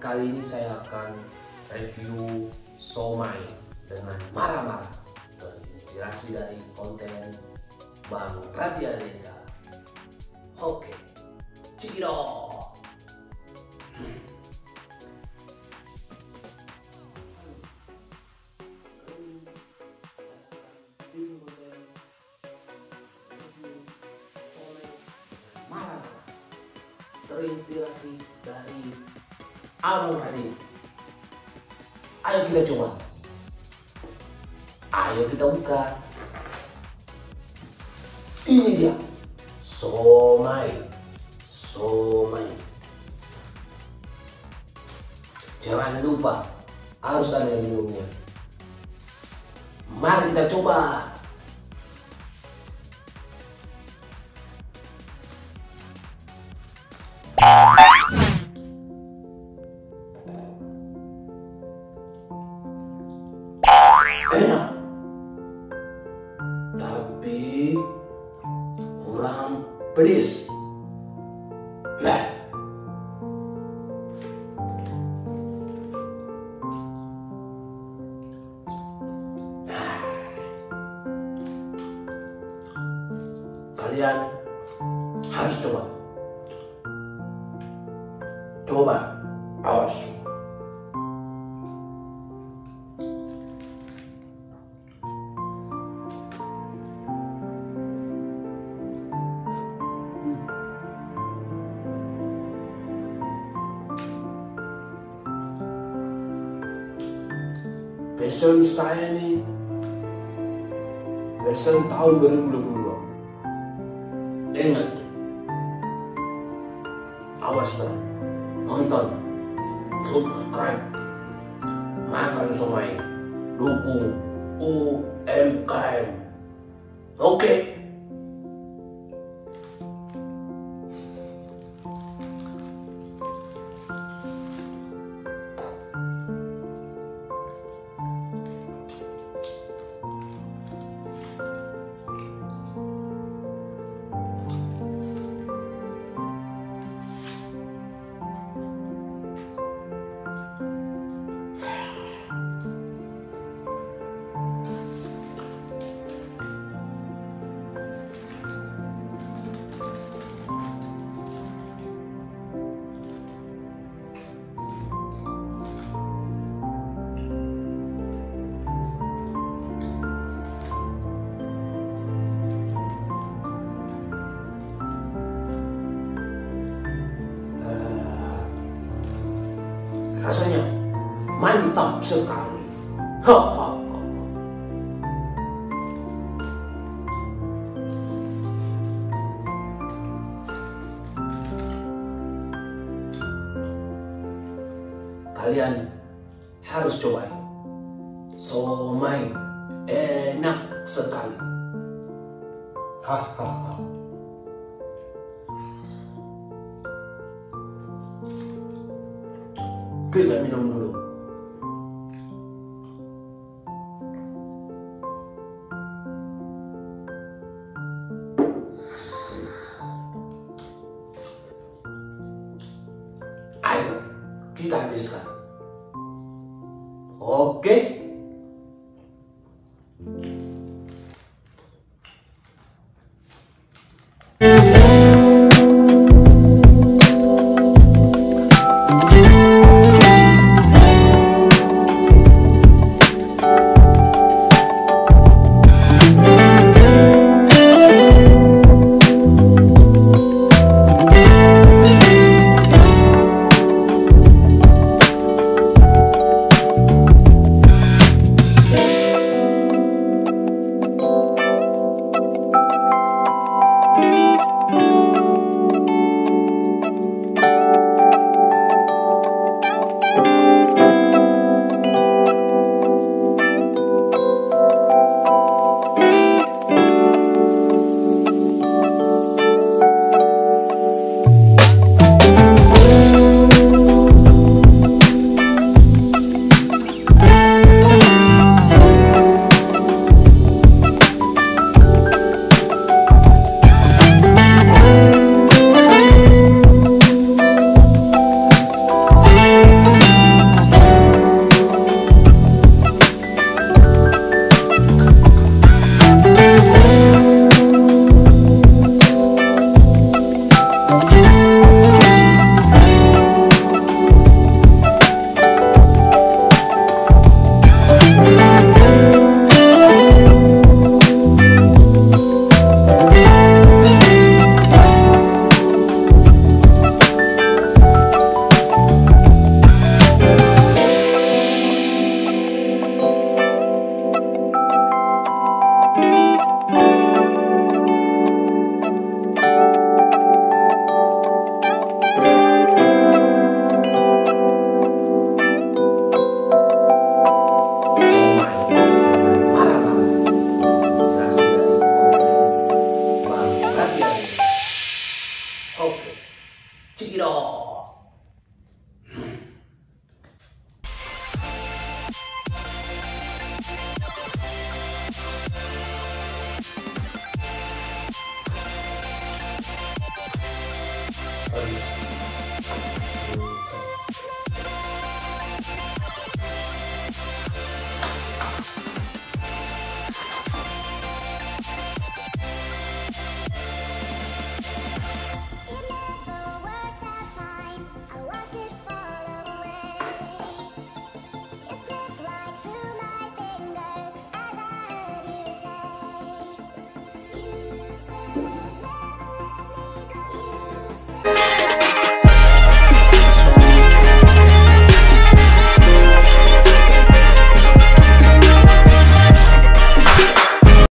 kali ini saya akan review somai dengan marah-marah terinspirasi dari konten Bang Radia Renda. Oke, cekidot. Marah-marah terinspirasi dari Abang Radim. Ayo kita coba. Ayo kita buka. Ini dia. Somai. Somai. Jangan lupa harus ada minumnya. Mari kita coba. Kurang pedes nah Nah. kalian harus coba coba awas Fashion style ini Fashion tahun 2022 Ingat. Awas terus Nonton. Subscribe. Makan somai Dukung UMKM Oke rasanya mantap sekali. Hahaha. Kalian harus cobain. Somai enak sekali. Hahaha. Kita minum dulu. Ayo, kita habiskan. Oke.